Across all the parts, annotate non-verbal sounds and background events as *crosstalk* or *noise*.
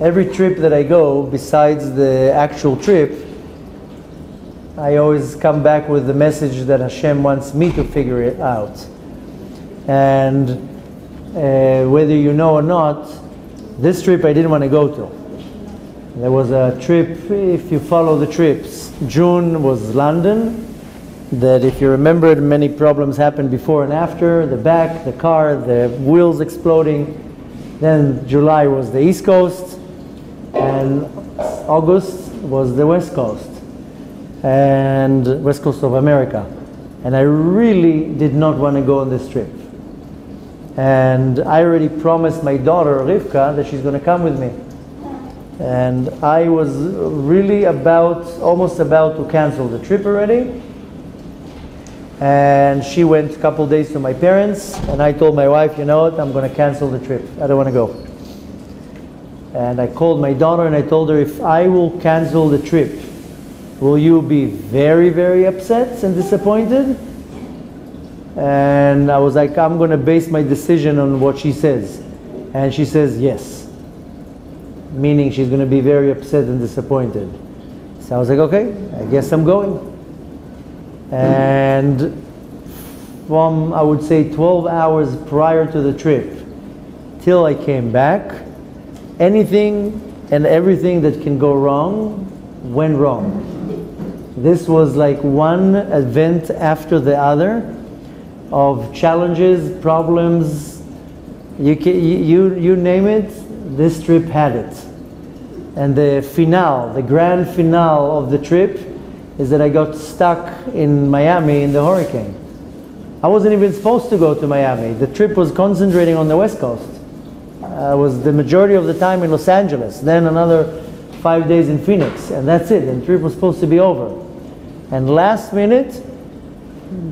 Every trip that I go, besides the actual trip, I always come back with the message that Hashem wants me to figure it out. And uh, whether you know or not, this trip I didn't want to go to. There was a trip, if you follow the trips, June was London, that if you remember, many problems happened before and after the back, the car, the wheels exploding. Then July was the East Coast, and August was the West Coast and West Coast of America. And I really did not want to go on this trip. And I already promised my daughter Rivka that she's going to come with me. And I was really about, almost about to cancel the trip already. And she went a couple days to my parents, and I told my wife, you know what, I'm going to cancel the trip. I don't want to go. And I called my daughter and I told her, if I will cancel the trip, will you be very, very upset and disappointed? And I was like, I'm going to base my decision on what she says. And she says, yes. Meaning she's going to be very upset and disappointed. So I was like, okay, I guess I'm going. And from, I would say, 12 hours prior to the trip till I came back, anything and everything that can go wrong went wrong. This was like one event after the other of challenges, problems. You, can, you, you name it, this trip had it. And the finale, the grand finale of the trip is that I got stuck in Miami in the hurricane. I wasn't even supposed to go to Miami. The trip was concentrating on the West Coast. I was the majority of the time in Los Angeles, then another five days in Phoenix, and that's it. And the trip was supposed to be over. And last minute,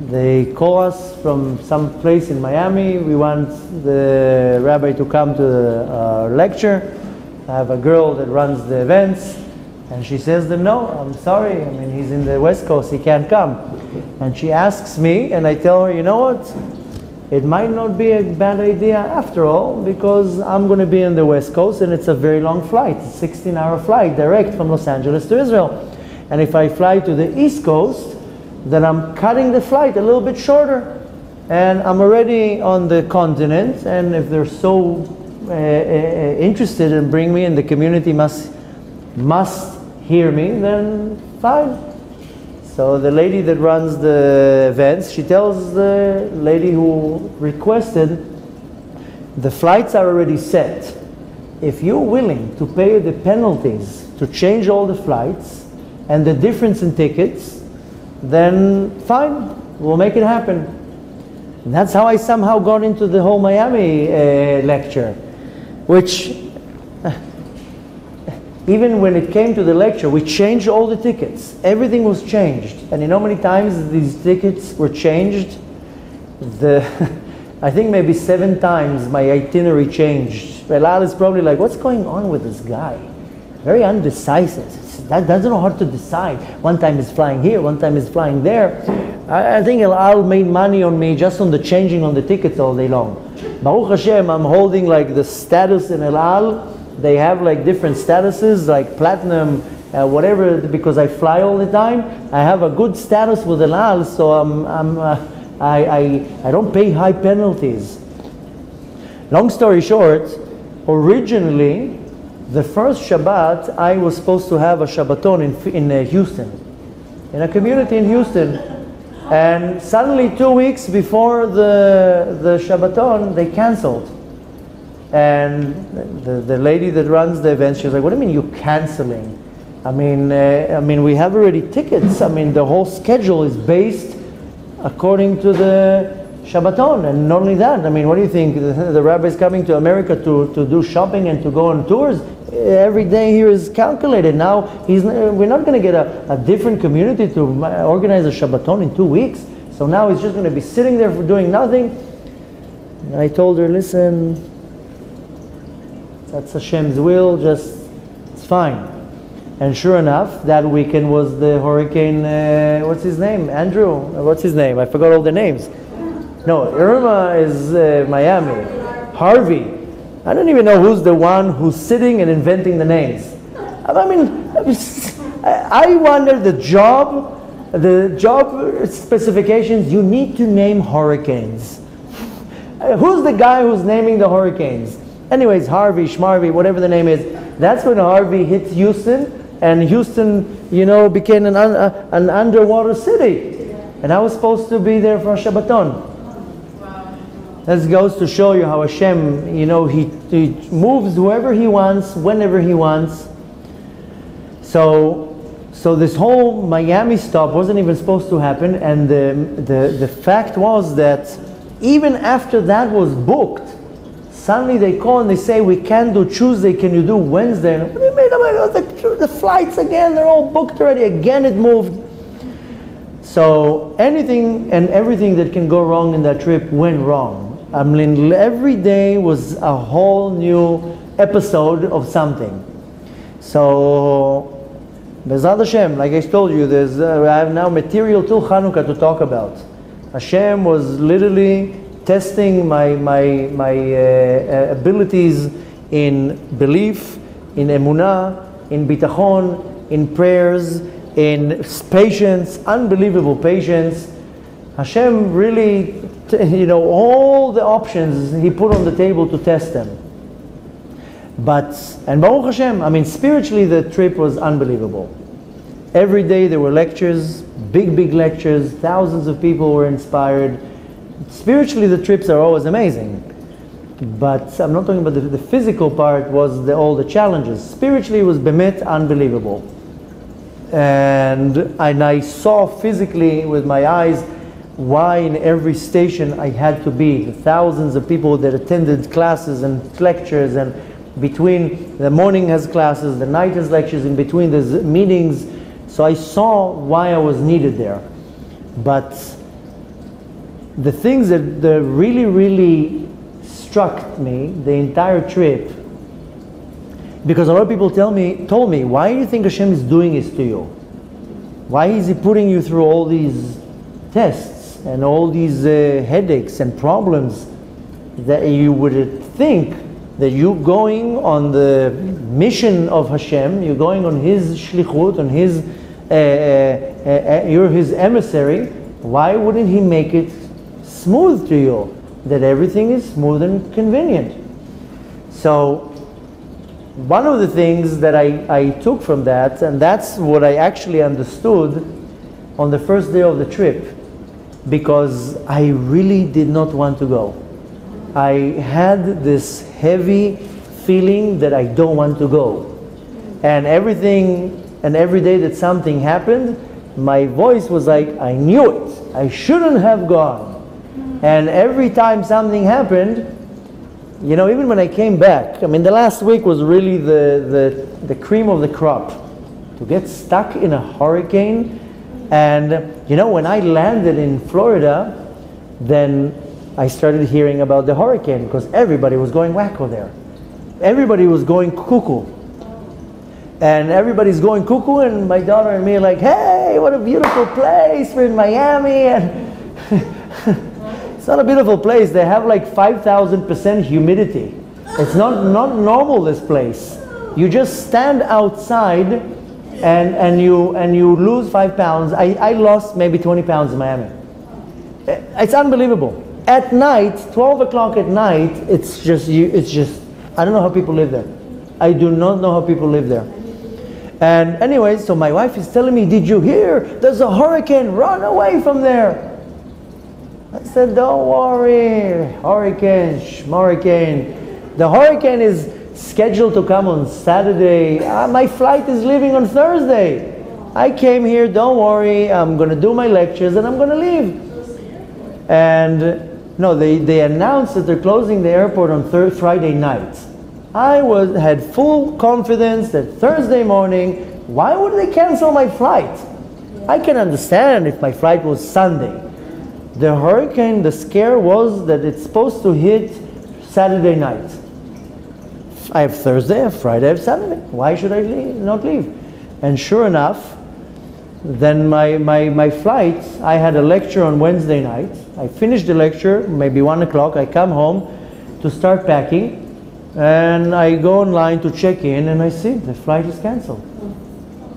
they call us from some place in Miami. We want the rabbi to come to our lecture. I have a girl that runs the events, and she says them, no, I'm sorry. I mean, he's in the West Coast, he can't come. And she asks me, and I tell her, you know what? It might not be a bad idea after all, because I'm going to be in the West Coast, and it's a very long flight, 16-hour flight direct from Los Angeles to Israel. And if I fly to the East Coast, then I'm cutting the flight a little bit shorter. And I'm already on the continent, and if they're so uh, uh, interested in bringing me, and the community must must hear me, then fine. So the lady that runs the events, she tells the lady who requested, the flights are already set. If you're willing to pay the penalties to change all the flights and the difference in tickets, then fine, we'll make it happen. And that's how I somehow got into the whole Miami uh, lecture, which even when it came to the lecture, we changed all the tickets. Everything was changed. And you know how many times these tickets were changed? The, *laughs* I think maybe seven times my itinerary changed. El Al is probably like, what's going on with this guy? Very undecisive. That doesn't know how to decide. One time he's flying here, one time he's flying there. I, I think El Al made money on me just on the changing on the tickets all day long. Baruch Hashem, I'm holding like the status in El Al they have like different statuses, like platinum, uh, whatever, because I fly all the time. I have a good status with El Al, so I'm, I'm, uh, I, I, I don't pay high penalties. Long story short, originally, the first Shabbat, I was supposed to have a Shabbaton in, in uh, Houston, in a community in Houston. And suddenly, two weeks before the, the Shabbaton, they canceled. And the, the lady that runs the event, she was like, what do you mean you're canceling? I mean, uh, I mean, we have already tickets. I mean, the whole schedule is based according to the Shabbaton. And not only that, I mean, what do you think? The, the rabbi is coming to America to, to do shopping and to go on tours. Eh, every day here is calculated. Now, he's, eh, we're not going to get a, a different community to uh, organize a Shabbaton in two weeks. So now he's just going to be sitting there for doing nothing. I told her, listen, that's Hashem's will, just, it's fine. And sure enough, that weekend was the hurricane, uh, what's his name? Andrew? What's his name? I forgot all the names. No, Irma is uh, Miami. Harvey. I don't even know who's the one who's sitting and inventing the names. I mean, *laughs* I wonder the job, the job specifications, you need to name hurricanes. *laughs* Who's the guy who's naming the hurricanes? Anyways, Harvey, Schmarvey, whatever the name is. That's when Harvey hit Houston, and Houston, you know, became an, un, uh, an underwater city. And I was supposed to be there for Shabbaton. This goes to show you how Hashem, you know, he, he moves whoever he wants, whenever he wants. So, so this whole Miami stop wasn't even supposed to happen, and the, the, the fact was that even after that was booked, suddenly they call and they say, we can't do Tuesday, can you do Wednesday? And what do you mean? The, the flights again, they're all booked already. Again, it moved. So anything and everything that can go wrong in that trip went wrong. I mean, every day was a whole new episode of something. So, Bezrat Hashem, like I told you, there's, uh, I have now material till Hanukkah to talk about. Hashem was literally testing my, my, my uh, uh abilities in belief, in emunah, in bitachon, in prayers, in patience, unbelievable patience. Hashem really you know, all the options he put on the table to test them. But, and Baruch Hashem, I mean, spiritually the trip was unbelievable. Every day there were lectures, big, big lectures, thousands of people were inspired. Spiritually the trips are always amazing. But I'm not talking about the, the physical part was the, all the challenges. Spiritually it was bemet unbelievable. And, and I saw physically with my eyes why in every station I had to be, the thousands of people that attended classes and lectures and between the morning has classes, the night has lectures, in between there's meetings. So I saw why I was needed there. But the things that, that really, really struck me the entire trip, because a lot of people tell me, told me, why do you think Hashem is doing this to you? Why is He putting you through all these tests? and all these uh, headaches and problems that you would think that you're going on the mission of Hashem, you're going on His shlichut, on His, uh, uh, uh, you're His emissary. Why wouldn't He make it smooth to you? That everything is smooth and convenient. So, one of the things that I, I took from that, and that's what I actually understood on the first day of the trip, because I really did not want to go. I had this heavy feeling that I don't want to go. And everything, and every day that something happened, my voice was like, I knew it. I shouldn't have gone. And every time something happened, you know, even when I came back, I mean, the last week was really the, the, the cream of the crop. To get stuck in a hurricane and you know, when I landed in Florida, then I started hearing about the hurricane because everybody was going wacko there. Everybody was going cuckoo. And everybody's going cuckoo, and my daughter and me are like, hey, what a beautiful place. We're in Miami. *laughs* And it's not a beautiful place. They have like 5,000% humidity. It's not, not normal, this place. You just stand outside and, and, you, and you lose five pounds. I, I lost maybe 20 pounds in Miami. Eh, it's unbelievable. At night, 12 o'clock at night, it's just, you, it's just, I don't know how people live there. I do not know how people live there. And anyway, so my wife is telling me, did you hear? There's a hurricane, run away from there. I said, don't worry, hurricane, hurricane. The hurricane is scheduled to come on Saturday. Uh, my flight is leaving on Thursday. I came here, don't worry, I'm going to do my lectures and I'm going to leave. And no, they, they announced that they're closing the airport on Friday night. I was, had full confidence that Thursday morning, why would they cancel my flight? I can understand if my flight was Sunday. The hurricane, the scare was that it's supposed to hit Saturday night. I have Thursday, I have Friday, I have Saturday. Why should I leave, not leave? And sure enough, then my, my, my flight, I had a lecture on Wednesday night. I finished the lecture, maybe 1 o'clock. I come home to start packing, and I go online to check in, and I see the flight is canceled.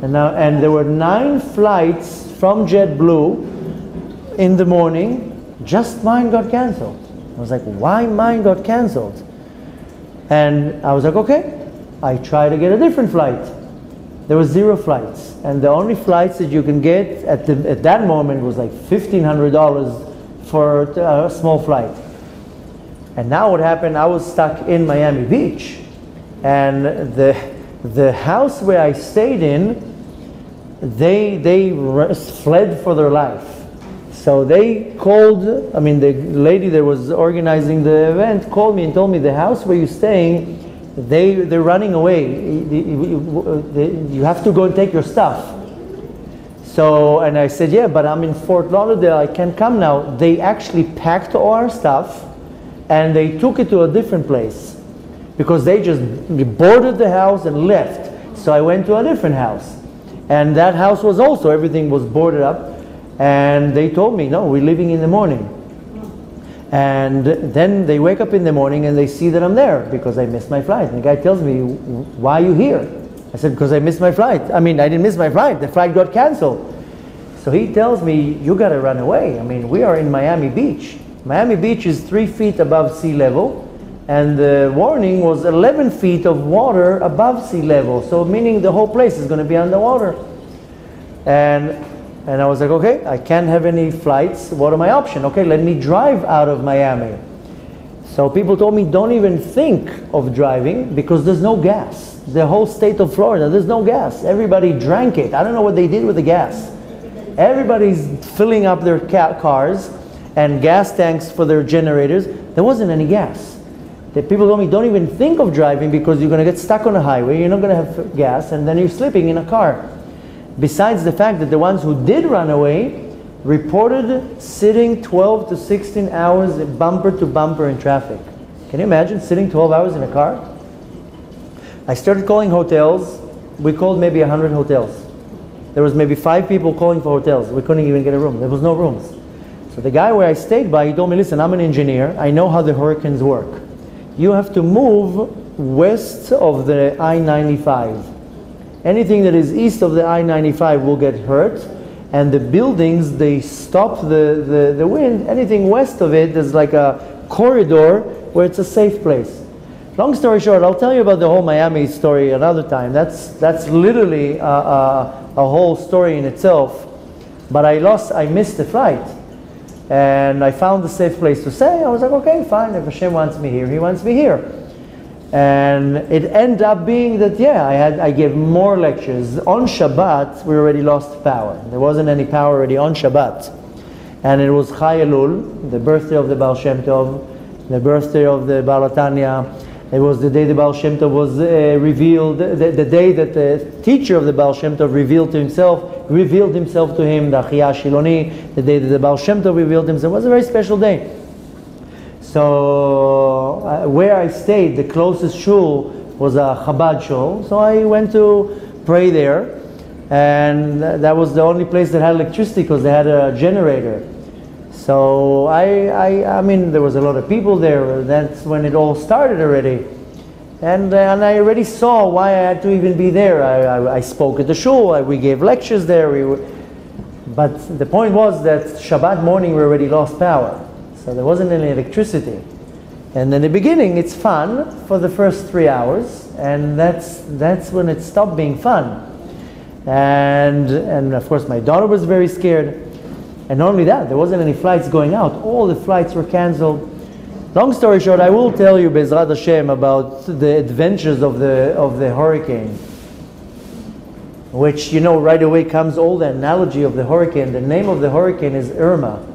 And, now, and there were nine flights from JetBlue in the morning, just mine got canceled. I was like, why mine got canceled? And I was like, okay, I try to get a different flight. There were zero flights. And the only flights that you can get at, the, at that moment was like $1,500 for a small flight. And now what happened, I was stuck in Miami Beach. And the, the house where I stayed in, they, they fled for their life. So they called, I mean, the lady that was organizing the event called me and told me the house where you're staying, they, they're running away. You have to go and take your stuff. So, and I said, yeah, but I'm in Fort Lauderdale, I can't come now. They actually packed all our stuff and they took it to a different place because they just boarded the house and left. So I went to a different house. And that house was also, everything was boarded up. And they told me, no, we're leaving in the morning. And then they wake up in the morning and they see that I'm there because I missed my flight. And the guy tells me, why are you here? I said, because I missed my flight. I mean, I didn't miss my flight. The flight got canceled. So he tells me, you got to run away. I mean, we are in Miami Beach. Miami Beach is three feet above sea level. And the warning was 11 feet of water above sea level. So meaning the whole place is going to be underwater. And, and I was like, okay, I can't have any flights. What are my options? Okay, let me drive out of Miami. So people told me, don't even think of driving because there's no gas. The whole state of Florida, there's no gas. Everybody drank it. I don't know what they did with the gas. Everybody's filling up their cars and gas tanks for their generators. There wasn't any gas. The people told me, don't even think of driving because you're going to get stuck on a highway, you're not going to have gas, and then you're sleeping in a car. Besides the fact that the ones who did run away reported sitting 12 to 16 hours bumper to bumper in traffic. Can you imagine sitting 12 hours in a car? I started calling hotels. We called maybe 100 hotels. There was maybe five people calling for hotels. We couldn't even get a room. There was no rooms. So the guy where I stayed by, he told me, listen, I'm an engineer. I know how the hurricanes work. You have to move west of the I-95 anything that is east of the I-95 will get hurt and the buildings they stop the, the, the wind. Anything west of it is like a corridor where it's a safe place. Long story short I'll tell you about the whole Miami story another time. That's that's literally a, a, a whole story in itself. But I lost I missed the flight and I found a safe place to stay. I was like okay fine. If Hashem wants me here he wants me here and it ended up being that, yeah, I, had, I gave more lectures. On Shabbat, we already lost power. There wasn't any power already on Shabbat. And it was Chai Elul, the birthday of the Baal Shem Tov, the birthday of the Baal HaTanya. It was the day the Baal Shem Tov was uh, revealed, the, the, day that the teacher of the Baal Shem Tov revealed to himself, revealed himself to him, the Achia Shiloni, the day that the Baal Shem Tov revealed himself. It was a very special day. So uh, where I stayed, the closest shul was a Chabad shul. So I went to pray there, and that was the only place that had electricity because they had a generator. So I, I, I mean, there was a lot of people there. That's when it all started already. And, uh, and I already saw why I had to even be there. I, I, I spoke at the shul, I, we gave lectures there. We were, but the point was that Shabbat morning we already lost power. So there wasn't any electricity. And in the beginning, it's fun for the first three hours, and that's, that's when it stopped being fun. And, and of course, my daughter was very scared. And not only that, there wasn't any flights going out. All the flights were canceled. Long story short, I will tell you, Bezrat Hashem, about the adventures of the, of the hurricane. Which, you know, right away comes all the analogy of the hurricane. The name of the hurricane is Irma.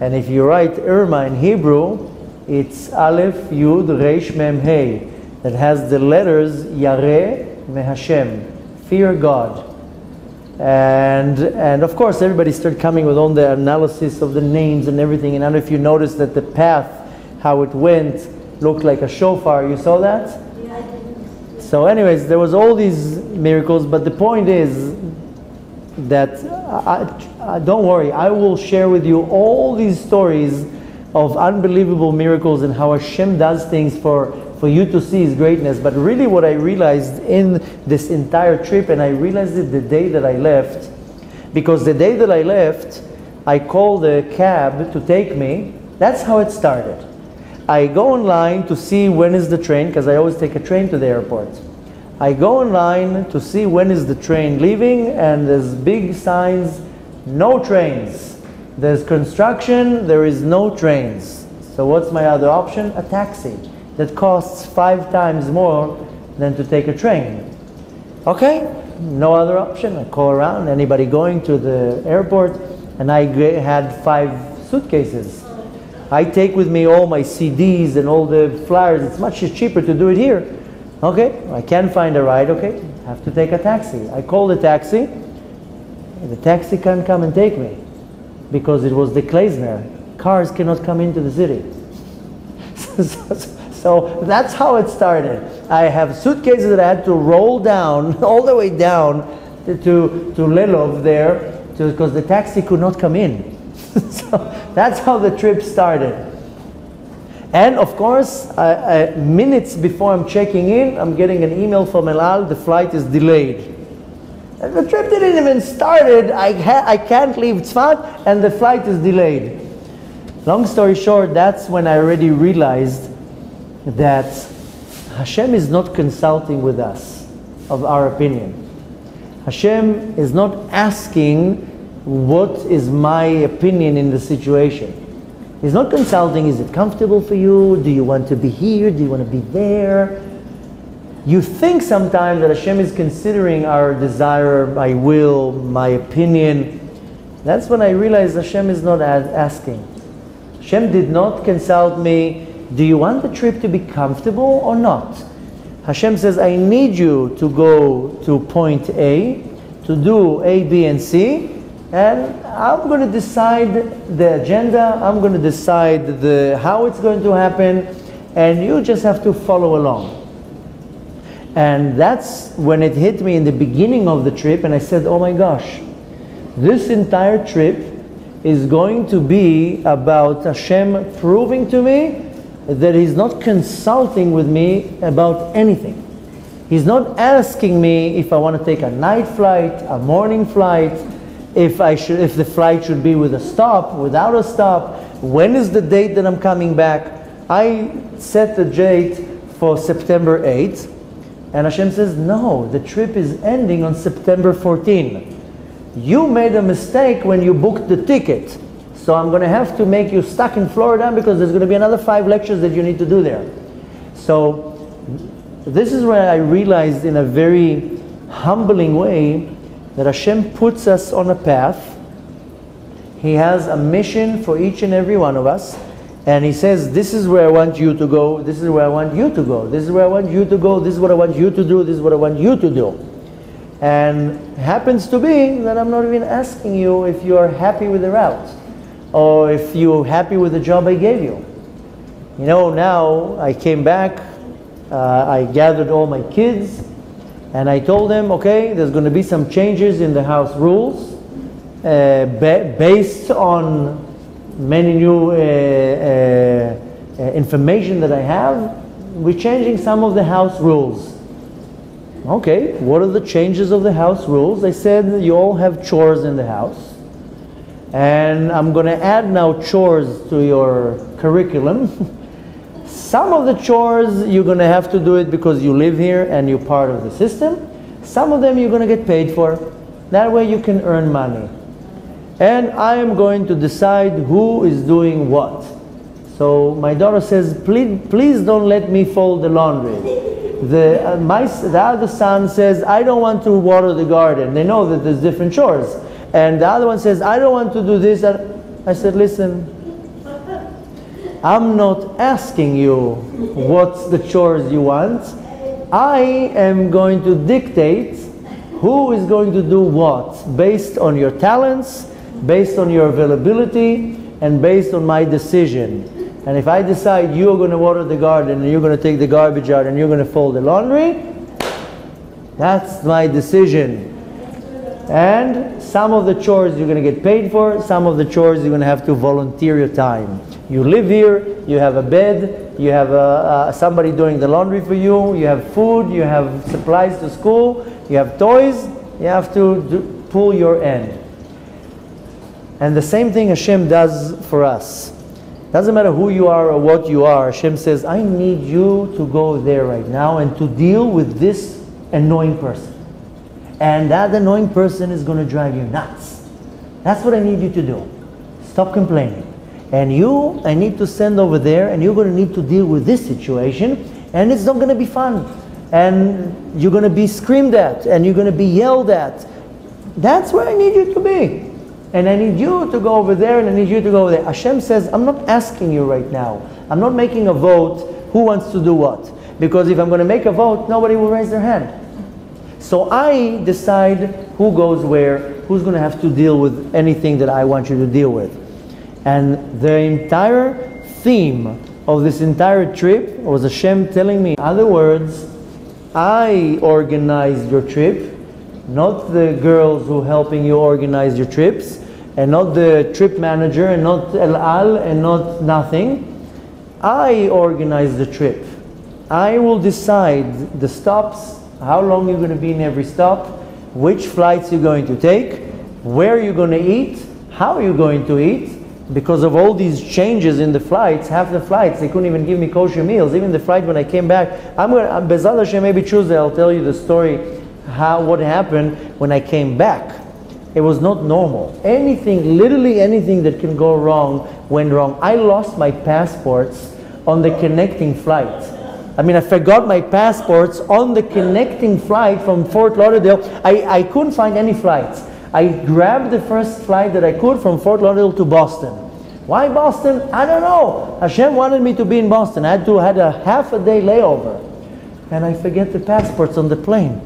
And if you write Irma in Hebrew, it's Aleph Yud Reish Mem Hey that has the letters Yareh Mehashem, fear God. And, and of course, everybody started coming with all the analysis of the names and everything. And I don't know if you noticed that the path, how it went, looked like a shofar. You saw that? Yeah, So, anyways, there was all these miracles, but the point is, that I, I, don't worry, I will share with you all these stories of unbelievable miracles and how Hashem does things for, for you to see His greatness. But really, what I realized in this entire trip, and I realized it the day that I left, because the day that I left, I called a cab to take me. That's how it started. I go online to see when is the train, because I always take a train to the airport. I go online to see when is the train leaving, and there's big signs, no trains. There's construction, there is no trains. So what's my other option? A taxi that costs five times more than to take a train. Okay, no other option. I call around, anybody going to the airport, and I had five suitcases. I take with me all my CDs and all the flyers. It's much cheaper to do it here. Okay, I can't find a ride. Okay, have to take a taxi. I call the taxi. The taxi can't come and take me because it was the Klezmer. Cars cannot come into the city. *laughs* so, so, that's how it started. I have suitcases that I had to roll down, *laughs* all the way down to, to, to Lelov there, because the taxi could not come in. *laughs* so that's how the trip started. And of course, uh, uh, minutes before I'm checking in, I'm getting an email from El Al, the flight is delayed. The trip didn't even started. I, I can't leave Tzfat and the flight is delayed. Long story short, that's when I already realized that Hashem is not consulting with us of our opinion. Hashem is not asking what is my opinion in the situation. He's not consulting, is it comfortable for you? Do you want to be here? Do you want to be there? You think sometimes that Hashem is considering our desire, my will, my opinion. That's when I realized Hashem is not asking. Hashem did not consult me, do you want the trip to be comfortable or not? Hashem says, I need you to go to point A, to do A, B, and C, and I'm going to decide the agenda, I'm going to decide the, how it's going to happen, and you just have to follow along. And that's when it hit me in the beginning of the trip, and I said, oh my gosh, this entire trip is going to be about Hashem proving to me that He's not consulting with me about anything. He's not asking me if I want to take a night flight, a morning flight, if I should, if the flight should be with a stop, without a stop, when is the date that I'm coming back. I set the date for September 8th and Hashem says, no, the trip is ending on September 14. You made a mistake when you booked the ticket. So I'm going to have to make you stuck in Florida because there's going to be another five lectures that you need to do there. So this is where I realized in a very humbling way that Hashem puts us on a path. He has a mission for each and every one of us. And he says, This is where I want you to go, this is where I want you to go, this is where I want you to go, this is what I want you to do, this is what I want you to do. And happens to be that I'm not even asking you if you are happy with the route or if you're happy with the job I gave you. You know, now I came back, uh, I gathered all my kids, and I told them, okay, there's going to be some changes in the house rules uh, ba based on many new uh, uh, uh, information that I have, we're changing some of the house rules. Okay, what are the changes of the house rules? I said you all have chores in the house. And I'm going to add now chores to your curriculum. *laughs* Some of the chores you're going to have to do it because you live here and you're part of the system. Some of them you're going to get paid for. That way you can earn money and I am going to decide who is doing what. So my daughter says, please, please don't let me fold the laundry. The, uh, my, the other son says, I don't want to water the garden. They know that there's different chores. And the other one says, I don't want to do this. I said, listen, I'm not asking you what's the chores you want. I am going to dictate who is going to do what based on your talents based on your availability and based on my decision. And if I decide you're going to water the garden and you're going to take the garbage out and you're going to fold the laundry, that's my decision. And some of the chores you're going to get paid for, some of the chores you're going to have to volunteer your time. You live here, you have a bed, you have a, uh, somebody doing the laundry for you, you have food, you have supplies to school, you have toys, you have to do, pull your end. And the same thing Hashem does for us. Doesn't matter who you are or what you are, Hashem says, I need you to go there right now and to deal with this annoying person. And that annoying person is going to drive you nuts. That's what I need you to do. Stop complaining. And you, I need to send over there, and you're going to need to deal with this situation, and it's not going to be fun. And you're going to be screamed at, and you're going to be yelled at. That's where I need you to be. And I need you to go over there, and I need you to go over there. Hashem says, I'm not asking you right now. I'm not making a vote who wants to do what. Because if I'm going to make a vote, nobody will raise their hand. So I decide who goes where, who's going to have to deal with anything that I want you to deal with. And the entire theme of this entire trip was Hashem telling me, in other words, I organized your trip, not the girls who helping you organize your trips, and not the trip manager, and not El Al, and not nothing. I organize the trip. I will decide the stops, how long you're going to be in every stop, which flights you're going to take, where you're going to eat, how you're going to eat, because of all these changes in the flights, half the flights, they couldn't even give me kosher meals. Even the flight when I came back, I'm going to, Bezrat Hashem, maybe Tuesday, I'll tell you the story, how, what happened when I came back. It was not normal. Anything, literally anything that can go wrong went wrong. I lost my passports on the connecting flight. I mean, I forgot my passports on the connecting flight from Fort Lauderdale. I, I couldn't find any flights. I grabbed the first flight that I could from Fort Lauderdale to Boston. Why Boston? I don't know. Hashem wanted me to be in Boston. I had to had a half a day layover. And I forget the passports on the plane.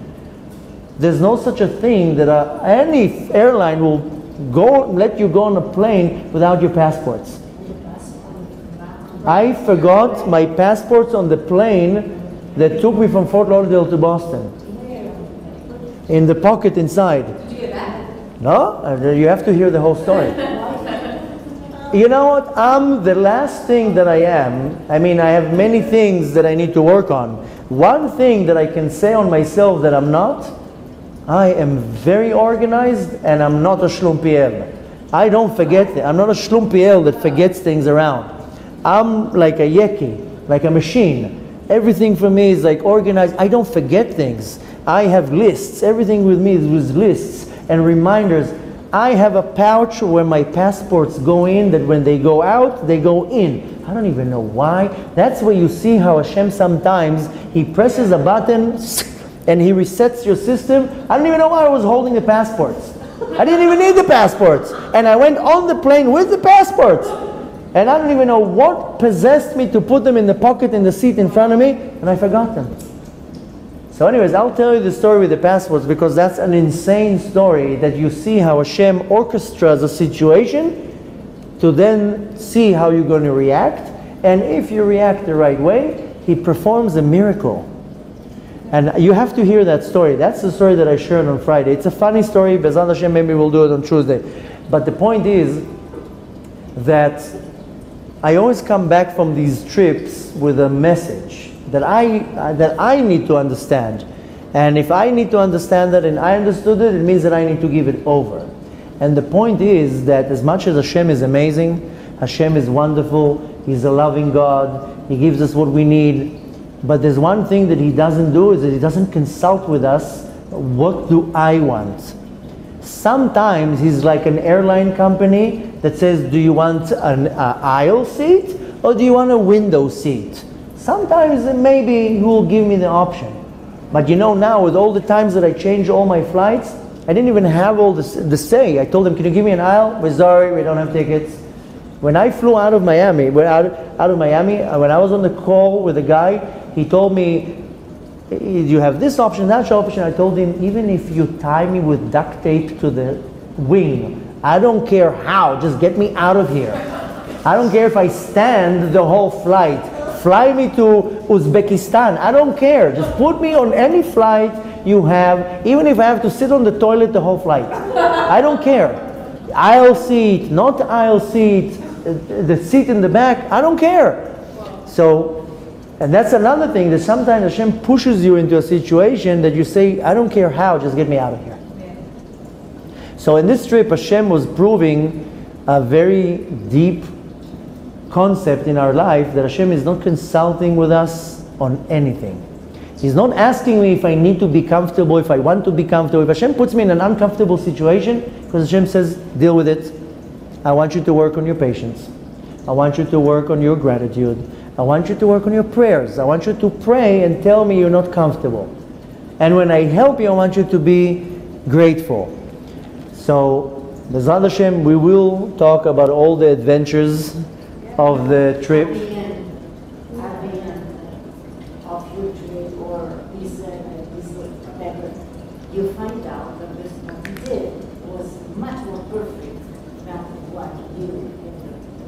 There's no such a thing that uh, any airline will go let you go on a plane without your passports. I forgot my passports on the plane that took me from Fort Lauderdale to Boston. In the pocket inside. No? You have to hear the whole story. *laughs* you know what? I'm the last thing that I am. I mean, I have many things that I need to work on. One thing that I can say on myself that I'm not, I am very organized and I'm not a schlumpiel. I don't forget I'm not a schlumpiel that forgets things around. I'm like a yeki, like a machine. Everything for me is like organized. I don't forget things. I have lists. Everything with me is lists and reminders. I have a pouch where my passports go in, that when they go out, they go in. I don't even know why. That's where you see how Hashem sometimes, He presses a button and He resets your system. I don't even know why I was holding the passports. I didn't even need the passports. And I went on the plane with the passports. And I don't even know what possessed me to put them in the pocket in the seat in front of me, and I forgot them. So, anyways, I'll tell you the story with the passports because that's an insane story that you see how Hashem orchestras a situation to then see how you're going to react. And if you react the right way, He performs a miracle. And you have to hear that story. That's the story that I shared on Friday. It's a funny story. Bezrat Hashem, maybe we'll do it on Tuesday. But the point is that I always come back from these trips with a message that I, that I need to understand. And if I need to understand that and I understood it, it means that I need to give it over. And the point is that as much as Hashem is amazing, Hashem is wonderful, He's a loving God, He gives us what we need. But there's one thing that He doesn't do is that He doesn't consult with us, what do I want? Sometimes He's like an airline company that says, do you want an uh, aisle seat or do you want a window seat? Sometimes maybe he will give me the option. But you know now, with all the times that I change all my flights, I didn't even have all the, the say. I told them, can you give me an aisle? We're sorry, we don't have tickets. When I flew out of Miami, out, out of Miami, uh, when I was on the call with the guy, he told me, you have this option, that option. I told him, even if you tie me with duct tape to the wing, I don't care how, just get me out of here. I don't care if I stand the whole flight fly me to Uzbekistan. I don't care. Just put me on any flight you have, even if I have to sit on the toilet the whole flight. I don't care. Aisle seat, not aisle seat, uh, the seat in the back, I don't care. So, and that's another thing that sometimes Hashem pushes you into a situation that you say, I don't care how, just get me out of here. So in this trip, Hashem was proving a very deep concept in our life that Hashem is not consulting with us on anything. He's not asking me if I need to be comfortable, if I want to be comfortable. If Hashem puts me in an uncomfortable situation, because Hashem says, deal with it. I want you to work on your patience. I want you to work on your gratitude. I want you to work on your prayers. I want you to pray and tell me you're not comfortable. And when I help you, I want you to be grateful. So, Bezrat Hashem, we will talk about all the adventures of the trip. At the end, at the end of your trip or this, uh, this whatever, you find out that this what you did was much more perfect than what you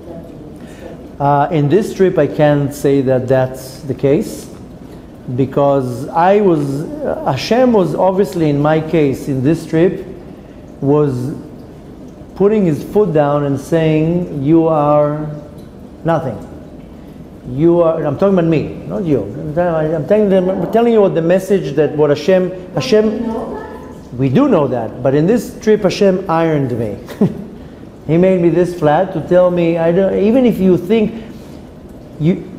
that you expected. Uh, in this trip, I can't say that that's the case because I was, uh, Hashem was obviously in my case in this trip was putting his foot down and saying, You are nothing. You are, I'm talking about me, not you. I'm telling, them, I'm telling you what the message that what Hashem, Hashem, we do know that, but in this trip, Hashem ironed me. *laughs* he made me this flat to tell me, I don't, even if you think, you,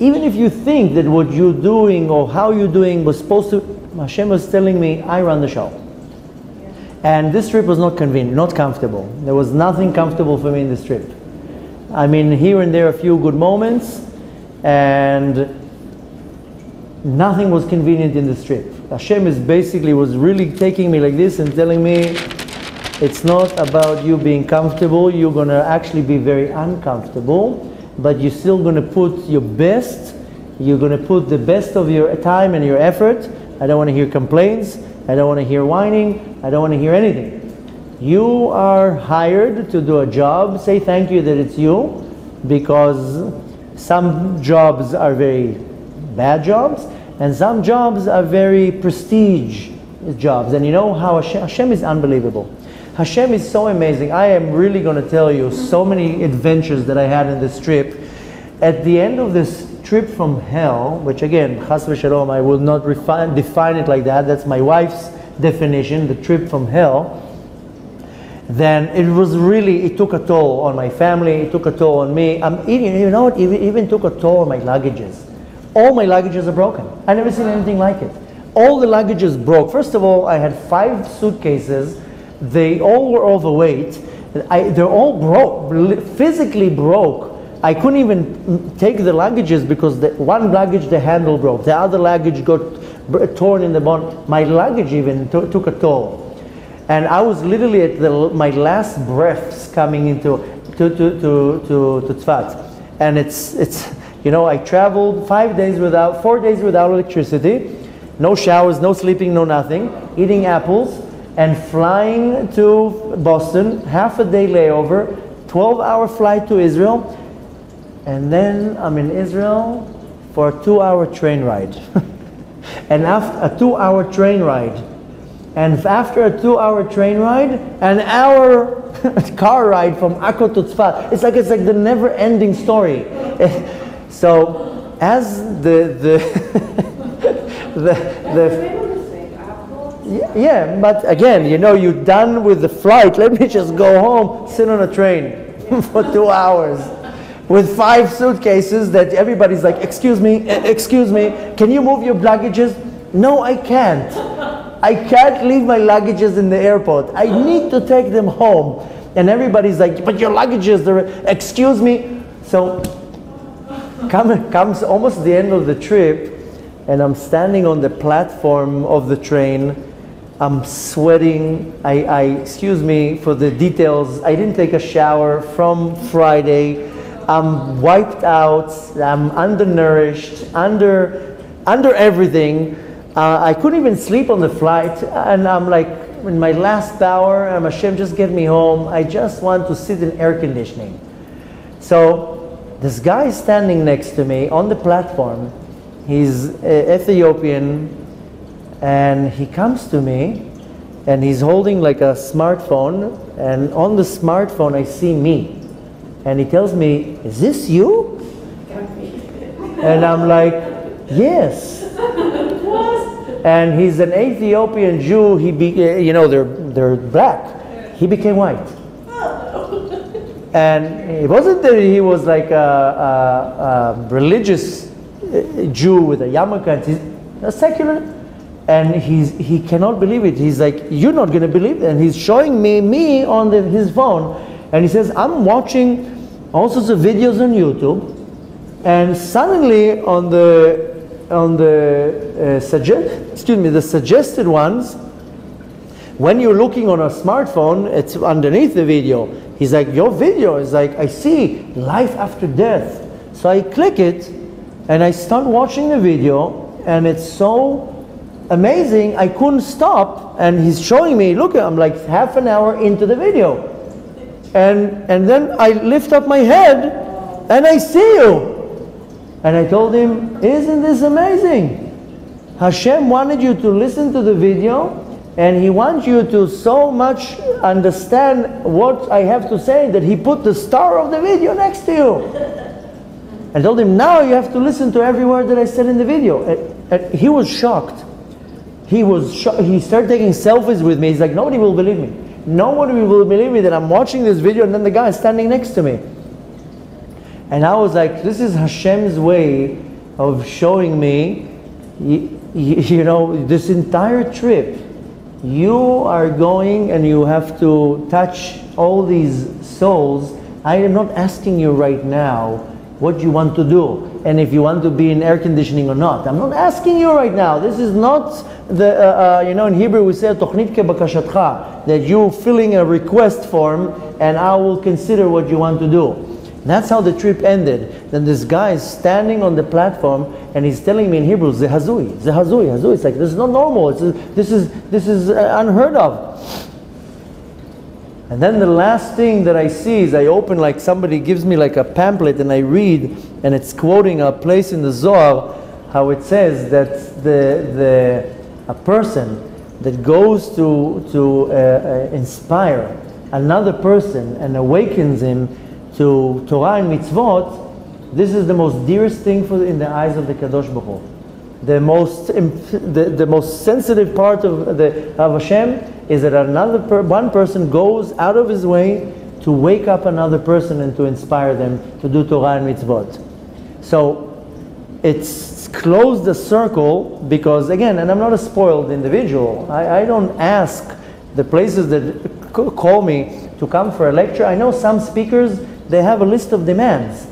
even if you think that what you're doing or how you're doing was supposed to, Hashem was telling me, I run the show. And this trip was not convenient, not comfortable. There was nothing comfortable for me in this trip. I mean, here and there a few good moments, and nothing was convenient in this trip. Hashem is basically was really taking me like this and telling me, it's not about you being comfortable. You're gonna actually be very uncomfortable, but you're still gonna put your best. You're gonna put the best of your time and your effort. I don't want to hear complaints. I don't want to hear whining. I don't want to hear anything. You are hired to do a job. Say thank you that it's you because some jobs are very bad jobs and some jobs are very prestige jobs. And you know how Hashem, Hashem is unbelievable. Hashem is so amazing. I am really going to tell you so many adventures that I had in this trip. At the end of this trip from hell, which again, chas v'shalom, I will not refine, define it like that. That's my wife's definition, the trip from hell. Then it was really, it took a toll on my family, it took a toll on me. I'm eating, you know it even took a toll on my luggages. All my luggages are broken. I never seen anything like it. All the luggages broke. First of all, I had five suitcases. They all were overweight. I, they're all broke, physically broke. I couldn't even take the luggages because the one luggage the handle broke, the other luggage got torn in the bone. My luggage even took a toll, and I was literally at the, my last breaths coming into to to to to, to Tzfat, and it's it's you know I traveled five days without four days without electricity, no showers, no sleeping, no nothing, eating apples, and flying to Boston, half a day layover, 12 hour flight to Israel and then I'm in Israel for a two hour *laughs* train ride. and after a two hour train ride, and after a two hour train ride, an hour *laughs* car ride from Akko to Tzfat. It's like it's like the never ending story. *laughs* so as the the the, the yeah, but again, you know, you're done with the flight. Let me just go home, sit on a train *laughs* for two hours with five suitcases that everybody's like, excuse me, excuse me, can you move your luggages? No, I can't. I can't leave my luggages in the airport. I need to take them home. And everybody's like, but your luggages, they're, excuse me. So come, comes almost the end of the trip, and I'm standing on the platform of the train. I'm sweating. I, I excuse me for the details. I didn't take a shower from Friday. I'm wiped out, I'm undernourished, under, under everything. Uh, I couldn't even sleep on the flight, and I'm like, in my last hour, I'm Hashem, just get me home. I just want to sit in air conditioning. So this guy standing next to me on the platform, he's uh, Ethiopian, and he comes to me and he's holding like a smartphone and on the smartphone I see me. And he tells me is this you? And I'm like yes. And he's an Ethiopian Jew. He be, you know they're they're black. He became white. And it wasn't that he was like a, a, a religious uh, Jew with a yarmulke a secular and he's, he cannot believe it. He's like, you're not going to believe it. And he's showing me me on the, his phone. And he says, I'm watching all sorts of videos on YouTube. And suddenly on the, on the uh, suggest, excuse me, the suggested ones, when you're looking on a smartphone, it's underneath the video. He's like, your video is like, I see life after death. So I click it and I start watching the video and it's so amazing, I couldn't stop. And he's showing me, look, I'm like half an hour into the video. And, and then I lift up my head and I see you. And I told him, isn't this amazing? Hashem wanted you to listen to the video and he wants you to so much understand what I have to say that he put the star of the video next to you. I told him, now you have to listen to every word that I said in the video. And, and he was shocked he was he started taking selfies with me. He's like, nobody will believe me. Nobody will believe me that I'm watching this video and then the guy is standing next to me. And I was like, this is Hashem's way of showing me, you, *laughs* you know, this entire trip, you are going and you have to touch all these souls. I am not asking you right now what you want to do, and if you want to be in air conditioning or not. I'm not asking you right now. This is not the, uh, uh, you know, in Hebrew we say, Tochnit that you filling a request form, and I will consider what you want to do. That's how the trip ended. Then this guy is standing on the platform and he's telling me in Hebrew, Zehazui, Zehazui, Hazui. It's like, this is not normal. It's, this is, this is uh, unheard of. And then the last thing that I see is I open like somebody gives me like a pamphlet and I read and it's quoting a place in the Zohar how it says that the, the, a person that goes to, to uh, uh, inspire another person and awakens him to Torah and mitzvot, this is the most dearest thing for, in the eyes of the Kadosh Baruch. The most, the, the most sensitive part of, the, of Hashem is that another per, one person goes out of his way to wake up another person and to inspire them to do Torah and mitzvot. So it's closed the circle because again, and I'm not a spoiled individual. I, I don't ask the places that call me to come for a lecture. I know some speakers they have a list of demands.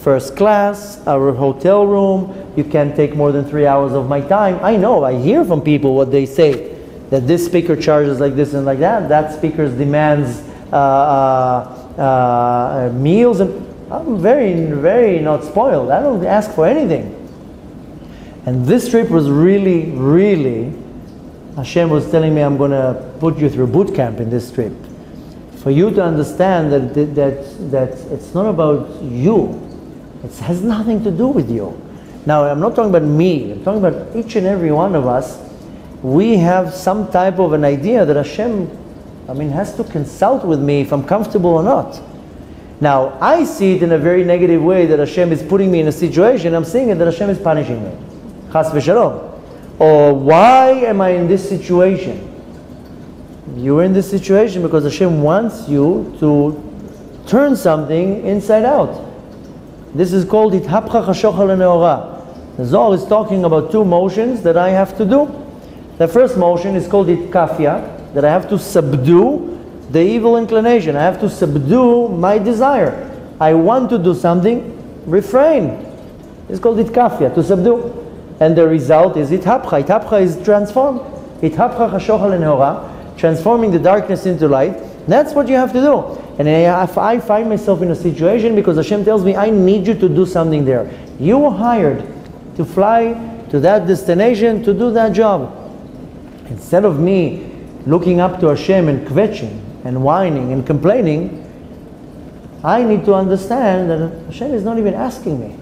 First class, our hotel room, you can't take more than three hours of my time. I know, I hear from people what they say that this speaker charges like this and like that, that speaker demands uh, uh, uh, meals and I'm very, very not spoiled. I don't ask for anything. And this trip was really, really, Hashem was telling me I'm going to put you through boot camp in this trip. For you to understand that, that, that it's not about you. It has nothing to do with you. Now, I'm not talking about me. I'm talking about each and every one of us. We have some type of an idea that Hashem, I mean, has to consult with me if I'm comfortable or not. Now, I see it in a very negative way that Hashem is putting me in a situation. I'm seeing it that Hashem is punishing me. Chas v'shalom. Or why am I in this situation? You're in this situation because Hashem wants you to turn something inside out. This is called Hithapcha Chashocha Neora. The Zohar is talking about two motions that I have to do. The first motion is called Itkafia, that I have to subdue the evil inclination. I have to subdue my desire. I want to do something, refrain. It's called itkafia, to subdue. And the result is ithapcha. Ithapcha is transformed. Ithapcha chashocha lenehora, transforming the darkness into light. That's what you have to do. And if I find myself in a situation because Hashem tells me, I need you to do something there. You were hired to fly to that destination to do that job. Instead of me looking up to Hashem and kvetching, and whining and complaining, I need to understand that Hashem is not even asking me.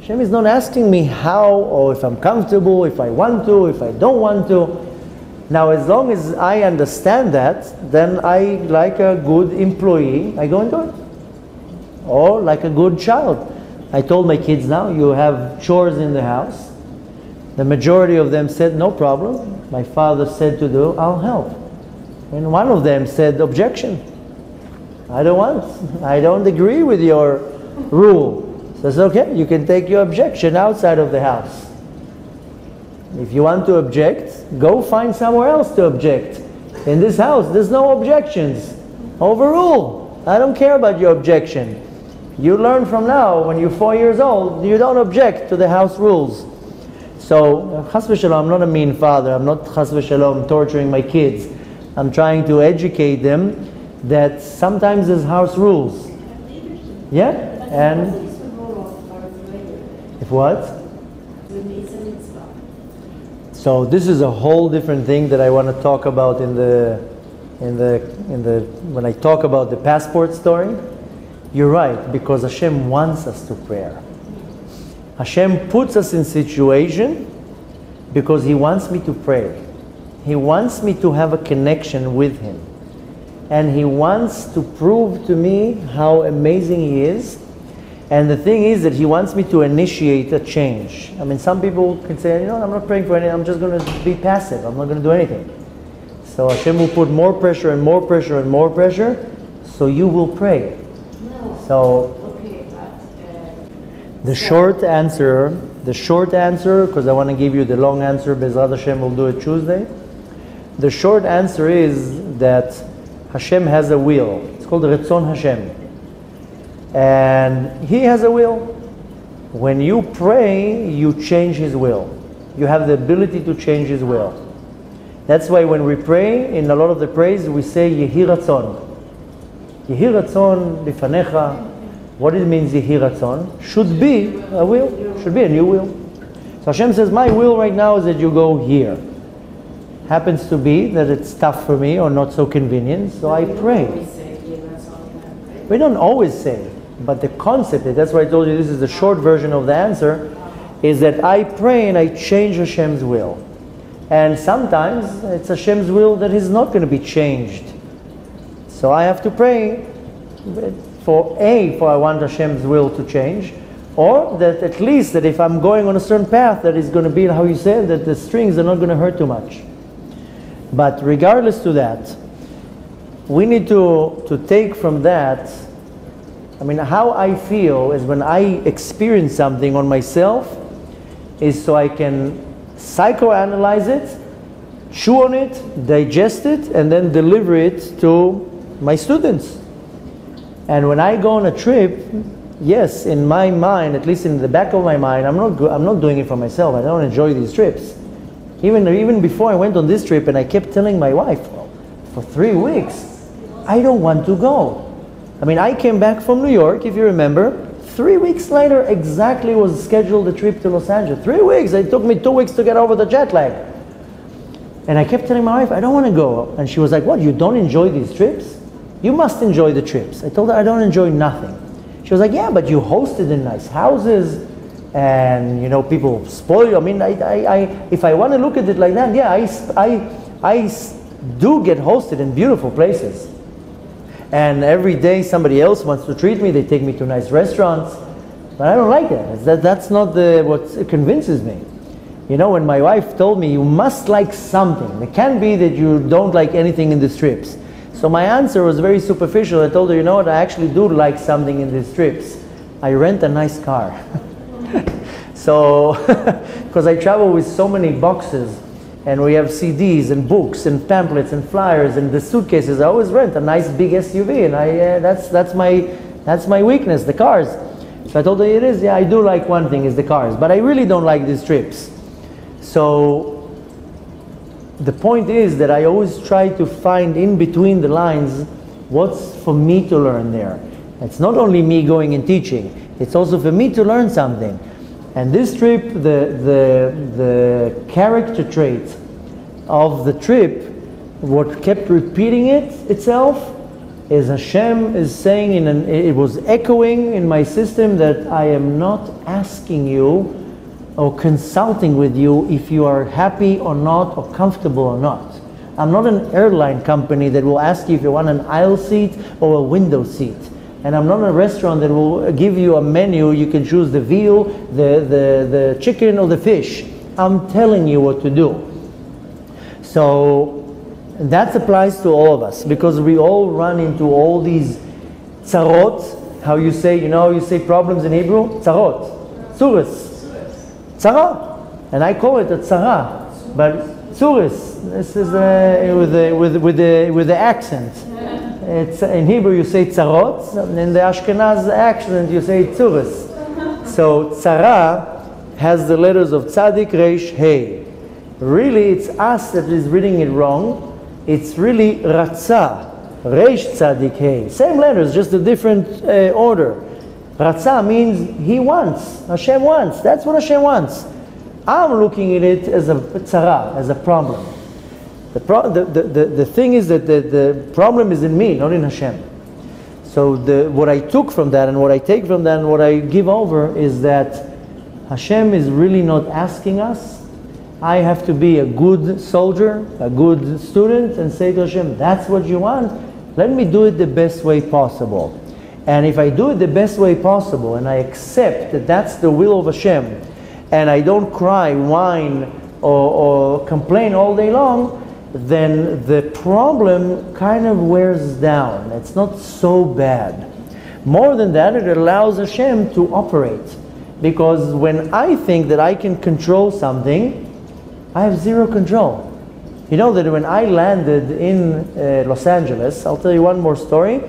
Hashem is not asking me how or if I'm comfortable, if I want to, if I don't want to. Now, as long as I understand that, then I, like a good employee, I go and do it. Or like a good child. I told my kids now, you have chores in the house. The majority of them said, no problem. My father said to do, I'll help. And one of them said, objection. I don't want, *laughs* I don't agree with your rule. So okay, you can take your objection outside of the house. If you want to object, go find somewhere else to object. In this house, there's no objections. Overrule. I don't care about your objection. You learn from now, when you're four years old, you don't object to the house rules. So, chas v'shalom, I'm not a mean father. I'm not chas v'shalom torturing my kids. I'm trying to educate them that sometimes there's house rules. Yeah? And if what? So this is a whole different thing that I want to talk about in the in the in the when I talk about the passport story. You're right because Hashem wants us to pray. Hashem puts us in situation because He wants me to pray. He wants me to have a connection with Him. And He wants to prove to me how amazing He is. And the thing is that He wants me to initiate a change. I mean, some people can say, you know, I'm not praying for anything, I'm just going to be passive, I'm not going to do anything. So Hashem will put more pressure and more pressure and more pressure, so you will pray. So the short answer, the short answer, because I want to give you the long answer, Bezrat Hashem will do it Tuesday. The short answer is that Hashem has a will. It's called Ratzon Hashem. And He has a will. When you pray, you change His will. You have the ability to change His will. That's why when we pray, in a lot of the praise, we say Yehi Ratzon. Yehi Ratzon Lifanecha. What it means Yehi Ratzon? Should be a will. Should be a new will. So Hashem says, my will right now is that you go here. Happens to be that it's tough for me or not so convenient, so I pray. We don't always say, but the concept, that's why I told you this is the short version of the answer, is that I pray and I change Hashem's will. And sometimes it's Hashem's will that is not going to be changed. So I have to pray for A, for I want Hashem's will to change, or that at least that if I'm going on a certain path, that is going to be how you said, that the strings are not going to hurt too much. But regardless to that, we need to, to take from that, I mean, how I feel is when I experience something on myself, is so I can psychoanalyze it, chew on it, digest it, and then deliver it to my students. And when I go on a trip, yes, in my mind, at least in the back of my mind, I'm not, I'm not doing it for myself. I don't enjoy these trips. Even, even before I went on this trip, and I kept telling my wife, for three weeks, I don't want to go. I mean, I came back from New York, if you remember. Three weeks later, exactly was scheduled the trip to Los Angeles. Three weeks. It took me two weeks to get over the jet lag. And I kept telling my wife, I don't want to go. And she was like, What, you don't enjoy these trips? You must enjoy the trips. I told her, I don't enjoy nothing. She was like, Yeah, but you hosted in nice houses and you know people spoil you. I mean, I, I, I, if I want to look at it like that, yeah, I, I, I do get hosted in beautiful places. And every day somebody else wants to treat me. They take me to nice restaurants, but I don't like it. That, that's not the, what convinces me. You know, when my wife told me, you must like something. It can't be that you don't like anything in the strips. So my answer was very superficial. I told her, you know what, I actually do like something in these trips. I rent a nice car. *laughs* so, *laughs* because I travel with so many boxes and we have CDs and books and pamphlets and flyers and the suitcases. I always rent a nice big SUV, and I uh, that's that's my that's my weakness, the cars. So I told her it is. Yeah, I do like one thing is the cars, but I really don't like these trips. So the point is that I always try to find in between the lines what's for me to learn there. It's not only me going and teaching; it's also for me to learn something. And this trip, the, the, the character trait of the trip, what kept repeating it itself, is Hashem is saying, in an, it was echoing in my system that I am not asking you or consulting with you if you are happy or not or comfortable or not. I'm not an airline company that will ask you if you want an aisle seat or a window seat. And I'm not a restaurant that will give you a menu. You can choose the veal, the, the, the chicken, or the fish. I'm telling you what to do. So that applies to all of us because we all run into all these tzarot. How you say, you know, you say problems in Hebrew? Tzarot. Tzuris. Tzara. And I call it a tzara. But tzuris. This is with, the, with, with, the, with the accent. It's, in Hebrew you say tzarot, and in the Ashkenaz accent you say tzuris. So tzara has the letters of tzadik, reish, hey. Really, it's us that is reading it wrong. It's really ratza, reish, tzadik, hey. Same letters, just a different uh, order. Ratza means he wants. Hashem wants. That's what Hashem wants. I'm looking at it as a tzara, as a problem. The, pro- the, the, the, the thing is that the, the problem is in me, not in Hashem. So the, what I took from that and what I take from that and what I give over is that Hashem is really not asking us. I have to be a good soldier, a good student, and say to Hashem, that's what you want. Let me do it the best way possible. And if I do it the best way possible and I accept that that's the will of Hashem, and I don't cry, whine, or, or complain all day long, then the problem kind of wears down. It's not so bad. More than that, it allows Hashem to operate. Because when I think that I can control something, I have zero control. You know that when I landed in uh, Los Angeles, I'll tell you one more story.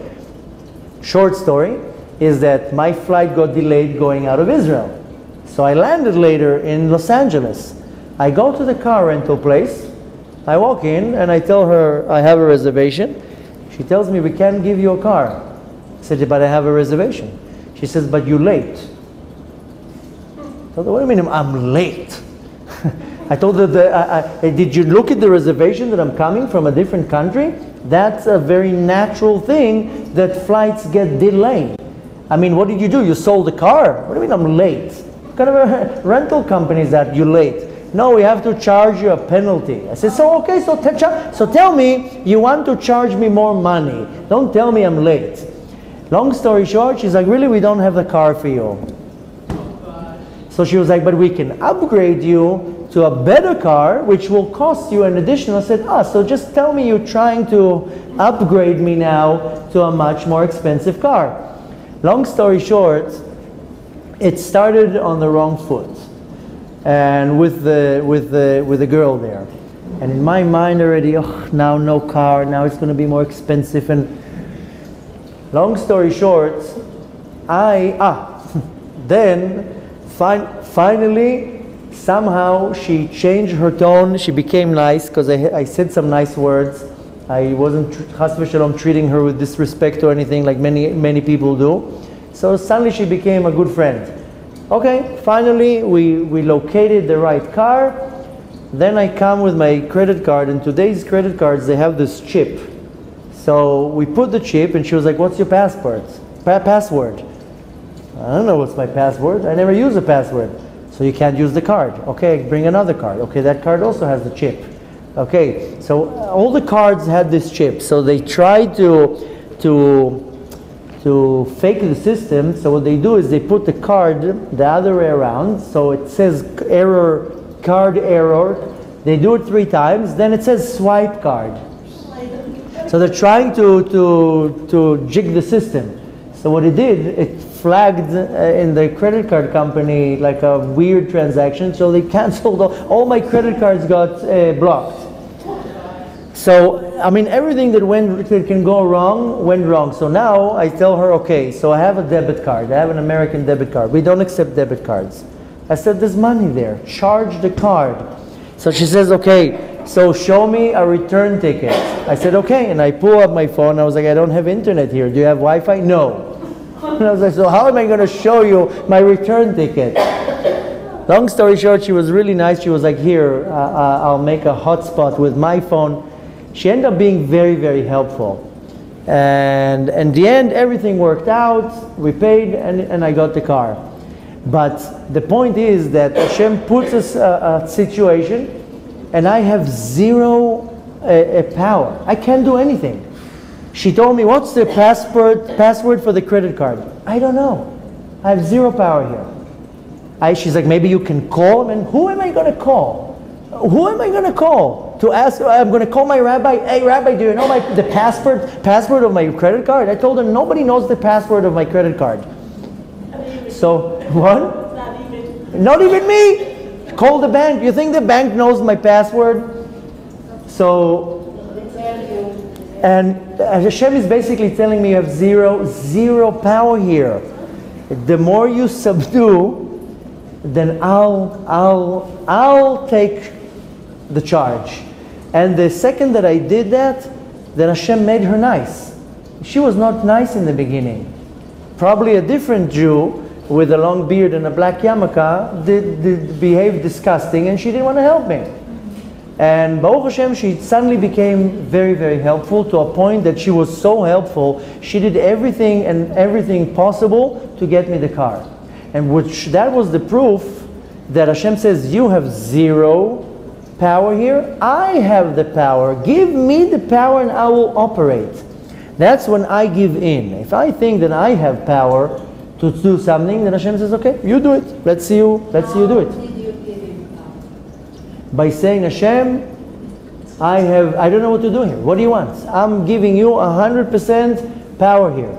Short story is that my flight got delayed going out of Israel. So I landed later in Los Angeles. I go to the car rental place. I walk in and I tell her I have a reservation. She tells me we can't give you a car. I said, but I have a reservation. She says, but you're late. I told her, what do you mean I'm late? *laughs* I told her, I, I, did you look at the reservation that I'm coming from a different country? That's a very natural thing that flights get delayed. I mean, what did you do? You sold the car? What do you mean I'm late? What kind of a *laughs* rental company is that? You late? No, we have to charge you a penalty. I said, so okay, so, so tell me you want to charge me more money. Don't tell me I'm late. Long story short, she's like, really, we don't have the car for you. So she was like, but we can upgrade you to a better car, which will cost you an additional. I said, ah, so just tell me you're trying to upgrade me now to a much more expensive car. Long story short, it started on the wrong foot, and with the with the with the girl there, and in my mind already, oh, now no car, now it's going to be more expensive. And long story short, I ah, *laughs* then fin- finally somehow she changed her tone. She became nice because I, I said some nice words. I wasn't chas v'shalom treating her with disrespect or anything like many many people do. So suddenly she became a good friend. Okay, finally we, we located the right car. Then I come with my credit card, and today's credit cards they have this chip. So we put the chip, and she was like, "What's your passport? Pa- password?" I don't know what's my password. I never use a password. So you can't use the card. Okay, bring another card. Okay, that card also has the chip. Okay, so all the cards had this chip. So they tried to to to fake the system. So what they do is they put the card the other way around. So it says error, card error. They do it three times. Then it says swipe card. So they're trying to to to jig the system. So what it did, it flagged uh, in the credit card company like a weird transaction. So they *laughs* canceled all, all my credit cards got uh, blocked. So, I mean, everything that went that can go wrong went wrong. So now I tell her, okay, so I have a debit card. I have an American debit card. We don't accept debit cards. I said, there's money there. Charge the card. So she says, okay, so show me a return ticket. I said, okay. And I pull up my phone. I was like, I don't have internet here. Do you have Wi Fi? No. And I was like, so how am I going to show you my return ticket? Long story short, she was really nice. She was like, here, uh, uh, I'll make a hotspot with my phone. She ended up being very, very helpful. And in the end, everything worked out. We paid, and, and I got the car. But the point is that Hashem puts us a, a situation, and I have zero a, a power. I can't do anything. She told me, what's the password, password for the credit card? I don't know. I have zero power here. I, she's like, maybe you can call. And who am I going to call? Who am I going to call to ask? I'm going to call my rabbi. Hey, rabbi, do you know my the password password of my credit card? I told her nobody knows the password of my credit card. So what? Not even. Not even me. Call the bank. You think the bank knows my password? So. And uh, Hashem is basically telling me you have zero, zero power here. The more you subdue, then I'll, I'll, I'll take the charge. And the second that I did that, then Hashem made her nice. She was not nice in the beginning. Probably a different Jew with a long beard and a black yarmulke did, did behave disgusting, and she didn't want to help me. And Baruch Hashem, she suddenly became very, very helpful to a point that she was so helpful, she did everything and everything possible to get me the car. And which that was the proof that Hashem says, You have zero power here, I have the power. Give me the power and I will operate. That's when I give in. If I think that I have power to do something, then Hashem says, Okay, you do it. Let's see you, let's see you do it How did you give him power? by saying, Hashem, I have I don't know what to do here. What do you want? I'm giving you hundred percent power here.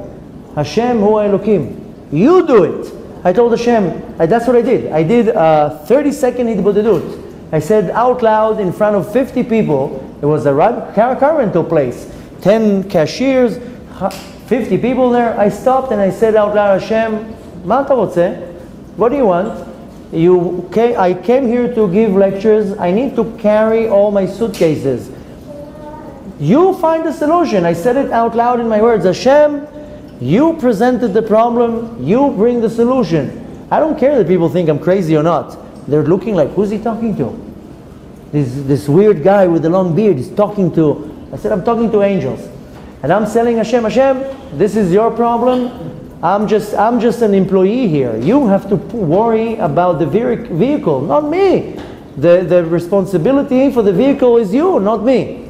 Hashem Hu Elokim. You do it. I told Hashem, I, that's what I did. I did a 30 second Hitbodedut. I said out loud in front of 50 people, it was a rental place, 10 cashiers, 50 people there. I stopped and I said out loud, Hashem, what do you want? You came, I came here to give lectures. I need to carry all my suitcases. You find a solution. I said it out loud in my words. Hashem, you presented the problem. You bring the solution. I don't care that people think I'm crazy or not. They're looking like, who's he talking to? This, this weird guy with the long beard is talking to. I said, I'm talking to angels. And I'm telling Hashem, Hashem, this is your problem. I'm just, I'm just an employee here. You have to worry about the vehicle, not me. The, the responsibility for the vehicle is you, not me.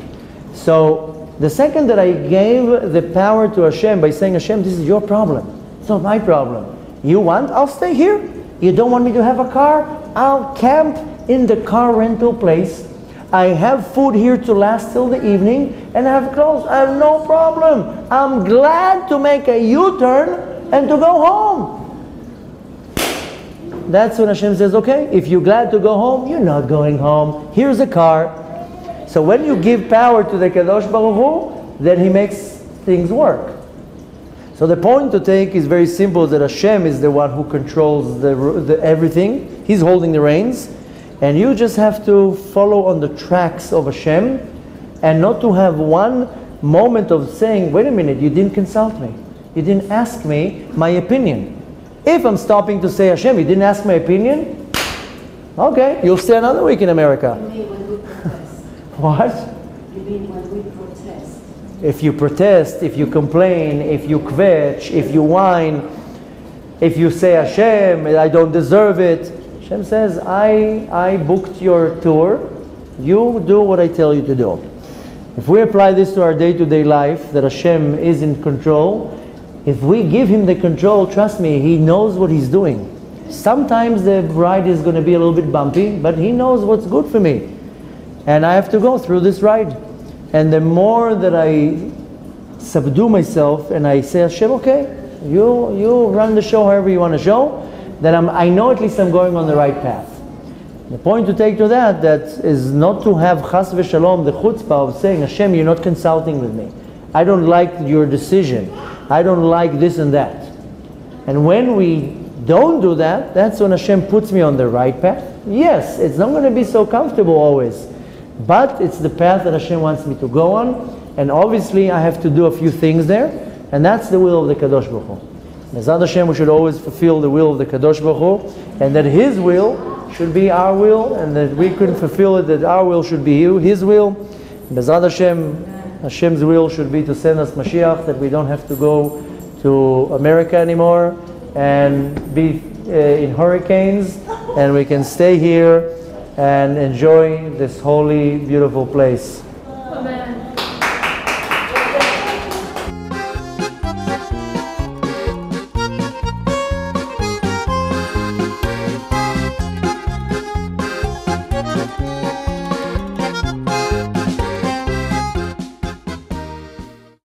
So the second that I gave the power to Hashem by saying, Hashem, this is your problem. It's not my problem. You want? I'll stay here. You don't want me to have a car? I'll camp in the car rental place. I have food here to last till the evening and I have clothes. I have no problem. I'm glad to make a U-turn and to go home. That's when Hashem says, okay, if you're glad to go home, you're not going home. Here's a car. So when you give power to the Kadosh Baruch Hu, then He makes things work. So the point to take is very simple: that Hashem is the one who controls the, the everything. He's holding the reins, and you just have to follow on the tracks of Hashem, and not to have one moment of saying, "Wait a minute, you didn't consult me. You didn't ask me my opinion." If I'm stopping to say, "Hashem, you didn't ask my opinion," okay, you'll stay another week in America. You mean when we protest? *laughs* What? You mean when we protest? If you protest, if you complain, if you kvetch, if you whine, if you say Hashem, I don't deserve it, Hashem says, I, I booked your tour, you do what I tell you to do. If we apply this to our day-to-day life, that Hashem is in control, if we give Him the control, trust me, He knows what He's doing. Sometimes the ride is going to be a little bit bumpy, but He knows what's good for me. And I have to go through this ride. And the more that I subdue myself and I say, Hashem, okay, you, you run the show however you want to show, then I'm, I know at least I'm going on the right path. The point to take to that, that is not to have chas v'shalom, the chutzpah of saying, Hashem, you're not consulting with me. I don't like your decision. I don't like this and that. And when we don't do that, that's when Hashem puts me on the right path. Yes, it's not going to be so comfortable always, but it's the path that Hashem wants me to go on. And obviously, I have to do a few things there, and that's the will of the Kadosh Baruch Hu. Bezrat Hashem, we should always fulfill the will of the Kadosh Baruch Hu, and that His will should be our will, and that we couldn't fulfill it, that our will should be His will. Bezrat Hashem, Hashem's will should be to send us Mashiach, that we don't have to go to America anymore and be uh, in hurricanes, and we can stay here and enjoy this holy, beautiful place.